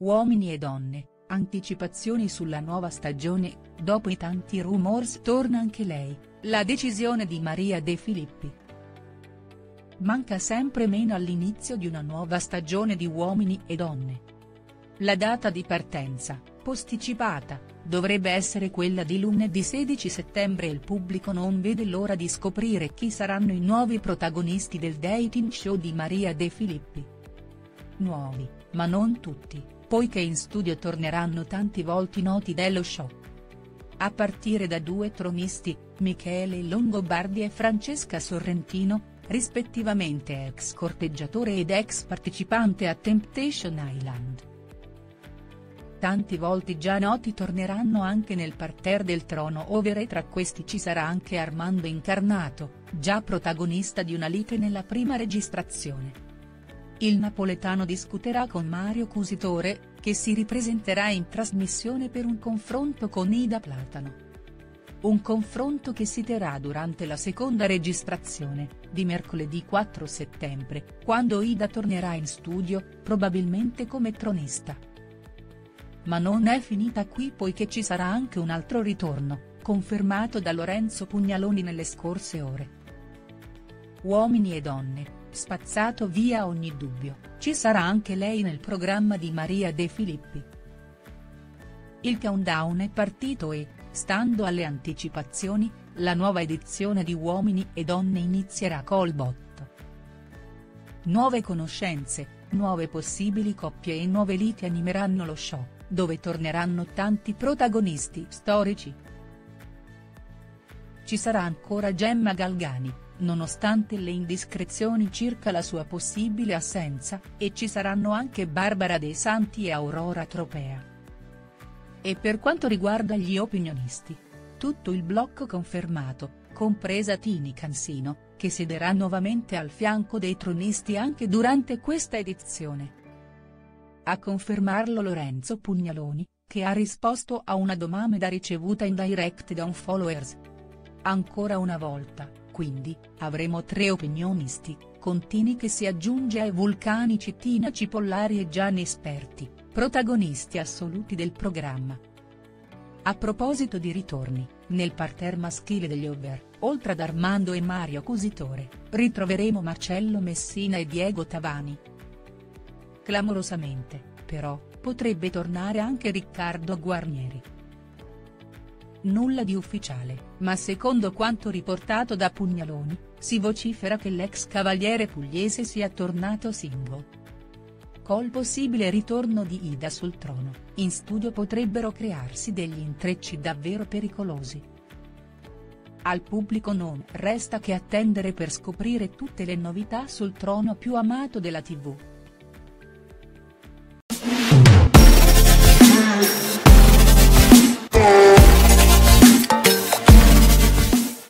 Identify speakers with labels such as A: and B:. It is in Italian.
A: Uomini e donne, anticipazioni sulla nuova stagione, dopo i tanti rumors torna anche lei, la decisione di Maria De Filippi. Manca sempre meno all'inizio di una nuova stagione di Uomini e donne. La data di partenza, posticipata, dovrebbe essere quella di lunedì 16 settembre e il pubblico non vede l'ora di scoprire chi saranno i nuovi protagonisti del dating show di Maria De Filippi. Nuovi, ma non tutti, poiché in studio torneranno tanti volti noti dello show. A partire da due tronisti, Michele Longobardi e Francesca Sorrentino, rispettivamente ex corteggiatore ed ex partecipante a Temptation Island. Tanti volti già noti torneranno anche nel parterre del trono over e tra questi ci sarà anche Armando Incarnato, già protagonista di una lite nella prima registrazione. Il napoletano discuterà con Mario Cusitore, che si ripresenterà in trasmissione per un confronto con Ida Platano. Un confronto che si terrà durante la seconda registrazione, di mercoledì 4 settembre, quando Ida tornerà in studio, probabilmente come tronista. Ma non è finita qui poiché ci sarà anche un altro ritorno, confermato da Lorenzo Pugnaloni nelle scorse ore. Uomini e donne, spazzato via ogni dubbio, ci sarà anche lei nel programma di Maria De Filippi. Il countdown è partito e, Stando alle anticipazioni, la nuova edizione di Uomini e Donne inizierà col botto. Nuove conoscenze, nuove possibili coppie e nuove liti animeranno lo show, dove torneranno tanti protagonisti storici. Ci sarà ancora Gemma Galgani, nonostante le indiscrezioni circa la sua possibile assenza, e ci saranno anche Barbara De Santi e Aurora Tropea. E per quanto riguarda gli opinionisti. Tutto il blocco confermato, compresa Tini Cansino, che siederà nuovamente al fianco dei tronisti anche durante questa edizione. A confermarlo Lorenzo Pugnaloni, che ha risposto a una domanda ricevuta in direct da un followers. Ancora una volta, quindi, avremo tre opinionisti, con Tini che si aggiunge ai vulcanici Tina Cipollari e Gianni Esperti protagonisti assoluti del programma. A proposito di ritorni, nel parterre maschile degli over, oltre ad Armando e Mario Cusitore, ritroveremo Marcello Messina e Diego Tavani. Clamorosamente, però, potrebbe tornare anche Riccardo Guarnieri. Nulla di ufficiale, ma secondo quanto riportato da Pugnaloni, si vocifera che l'ex cavaliere pugliese sia tornato single col possibile ritorno di Ida sul trono, in studio potrebbero crearsi degli intrecci davvero pericolosi. Al pubblico non resta che attendere per scoprire tutte le novità sul trono più amato della tv.